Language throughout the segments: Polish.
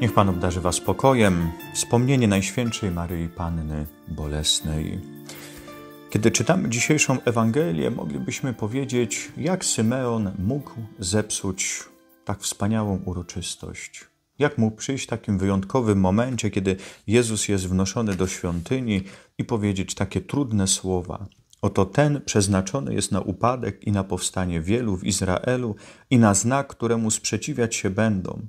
Niech Pan obdarzy Was spokojem, wspomnienie Najświętszej Maryi Panny Bolesnej. Kiedy czytamy dzisiejszą Ewangelię, moglibyśmy powiedzieć, jak Symeon mógł zepsuć tak wspaniałą uroczystość. Jak mógł przyjść w takim wyjątkowym momencie, kiedy Jezus jest wnoszony do świątyni i powiedzieć takie trudne słowa. Oto ten przeznaczony jest na upadek i na powstanie wielu w Izraelu i na znak, któremu sprzeciwiać się będą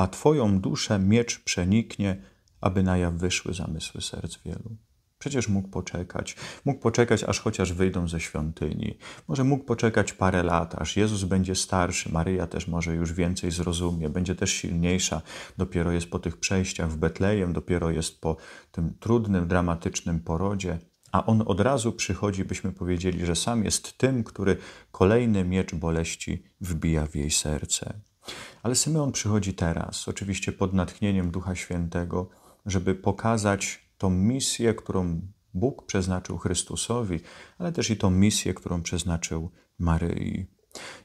a Twoją duszę miecz przeniknie, aby na jaw wyszły zamysły serc wielu. Przecież mógł poczekać. Mógł poczekać, aż chociaż wyjdą ze świątyni. Może mógł poczekać parę lat, aż Jezus będzie starszy. Maryja też może już więcej zrozumie, będzie też silniejsza. Dopiero jest po tych przejściach w Betlejem, dopiero jest po tym trudnym, dramatycznym porodzie. A on od razu przychodzi, byśmy powiedzieli, że sam jest tym, który kolejny miecz boleści wbija w jej serce. Ale Symeon przychodzi teraz, oczywiście pod natchnieniem Ducha Świętego, żeby pokazać tą misję, którą Bóg przeznaczył Chrystusowi, ale też i tą misję, którą przeznaczył Maryi.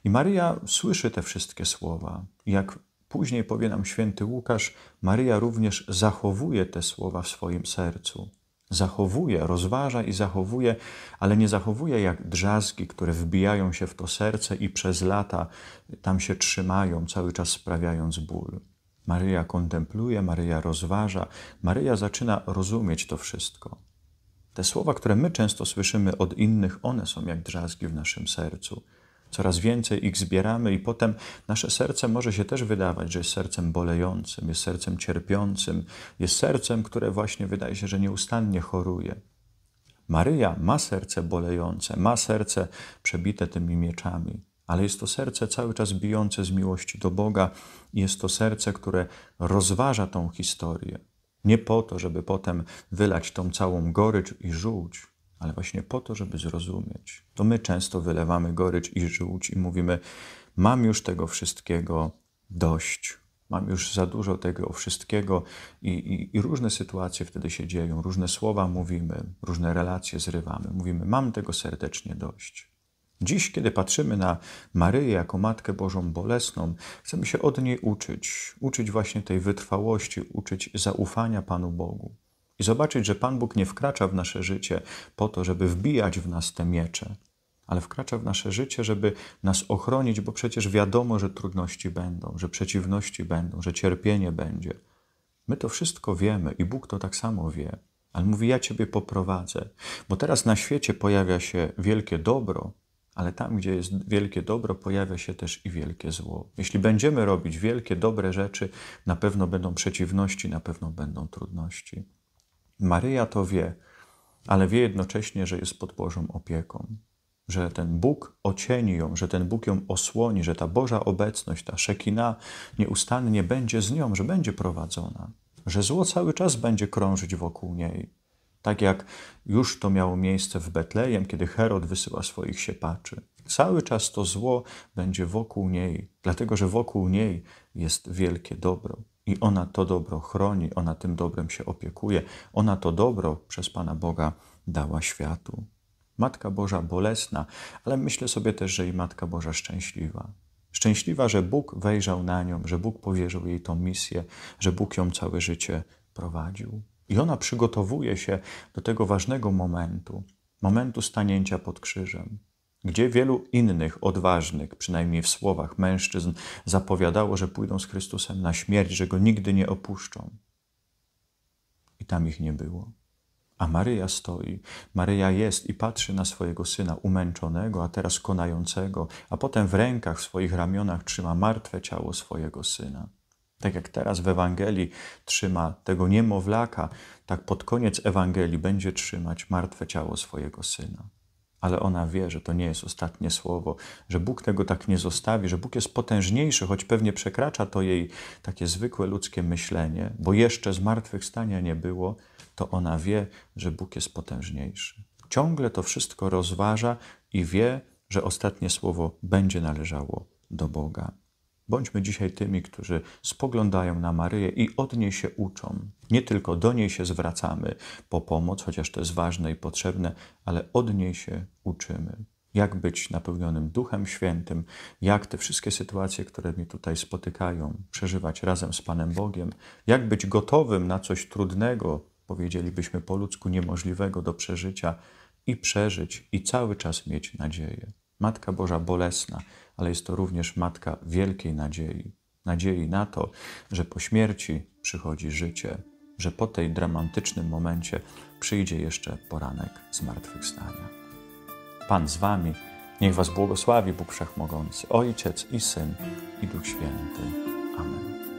I Maryja słyszy te wszystkie słowa. Jak później powie nam święty Łukasz, Maryja również zachowuje te słowa w swoim sercu zachowuje, rozważa i zachowuje, ale nie zachowuje jak drzazgi, które wbijają się w to serce i przez lata tam się trzymają, cały czas sprawiając ból. Maryja kontempluje, Maryja rozważa, Maryja zaczyna rozumieć to wszystko. Te słowa, które my często słyszymy od innych, one są jak drzazgi w naszym sercu. Coraz więcej ich zbieramy, i potem nasze serce może się też wydawać, że jest sercem bolejącym, jest sercem cierpiącym, jest sercem, które właśnie wydaje się, że nieustannie choruje. Maryja ma serce bolejące, ma serce przebite tymi mieczami, ale jest to serce cały czas bijące z miłości do Boga, jest to serce, które rozważa tą historię. Nie po to, żeby potem wylać tą całą gorycz i żółć, ale właśnie po to, żeby zrozumieć. To my często wylewamy gorycz i żółć i mówimy: Mam już tego wszystkiego dość. Mam już za dużo tego wszystkiego, i, i, i różne sytuacje wtedy się dzieją, różne słowa mówimy, różne relacje zrywamy. Mówimy: Mam tego serdecznie dość. Dziś, kiedy patrzymy na Maryję jako Matkę Bożą bolesną, chcemy się od niej uczyć, uczyć właśnie tej wytrwałości, uczyć zaufania Panu Bogu i zobaczyć, że Pan Bóg nie wkracza w nasze życie po to, żeby wbijać w nas te miecze, ale wkracza w nasze życie, żeby nas ochronić, bo przecież wiadomo, że trudności będą, że przeciwności będą, że cierpienie będzie. My to wszystko wiemy i Bóg to tak samo wie, ale mówi: Ja Ciebie poprowadzę, bo teraz na świecie pojawia się wielkie dobro, ale tam, gdzie jest wielkie dobro, pojawia się też i wielkie zło. Jeśli będziemy robić wielkie, dobre rzeczy, na pewno będą przeciwności, na pewno będą trudności. Maryja to wie, ale wie jednocześnie, że jest pod Bożą opieką, że ten Bóg ocieni ją, że ten Bóg ją osłoni, że ta Boża obecność, ta szekina nieustannie będzie z nią, że będzie prowadzona, że zło cały czas będzie krążyć wokół niej. Tak jak już to miało miejsce w Betlejem, kiedy Herod wysyła swoich siepaczy. Cały czas to zło będzie wokół niej, dlatego że wokół niej jest wielkie dobro. I ona to dobro chroni, ona tym dobrem się opiekuje, ona to dobro przez Pana Boga dała światu. Matka Boża bolesna, ale myślę sobie też, że i Matka Boża szczęśliwa. Szczęśliwa, że Bóg wejrzał na nią, że Bóg powierzył jej tą misję, że Bóg ją całe życie prowadził. I ona przygotowuje się do tego ważnego momentu, momentu stanięcia pod krzyżem gdzie wielu innych odważnych, przynajmniej w słowach mężczyzn, zapowiadało, że pójdą z Chrystusem na śmierć, że go nigdy nie opuszczą. I tam ich nie było. A Maryja stoi, Maryja jest i patrzy na swojego syna umęczonego, a teraz konającego, a potem w rękach, w swoich ramionach trzyma martwe ciało swojego syna. Tak jak teraz w Ewangelii trzyma tego niemowlaka, tak pod koniec Ewangelii będzie trzymać martwe ciało swojego syna ale ona wie, że to nie jest ostatnie słowo, że Bóg tego tak nie zostawi, że Bóg jest potężniejszy, choć pewnie przekracza to jej takie zwykłe ludzkie myślenie, bo jeszcze zmartwychwstania nie było, to ona wie, że Bóg jest potężniejszy. Ciągle to wszystko rozważa i wie, że ostatnie słowo będzie należało do Boga. Bądźmy dzisiaj tymi, którzy spoglądają na Maryję i od niej się uczą. Nie tylko do niej się zwracamy po pomoc, chociaż to jest ważne i potrzebne, ale od niej się uczymy. jak być napełnionym Duchem Świętym, jak te wszystkie sytuacje, które mi tutaj spotykają, przeżywać razem z Panem Bogiem, jak być gotowym na coś trudnego, powiedzielibyśmy po ludzku niemożliwego do przeżycia i przeżyć i cały czas mieć nadzieję. Matka Boża bolesna, ale jest to również matka wielkiej nadziei. Nadziei na to, że po śmierci przychodzi życie, że po tej dramatycznym momencie przyjdzie jeszcze poranek zmartwychwstania. Pan z wami, niech was błogosławi Bóg Wszechmogący, Ojciec i Syn i Duch Święty. Amen.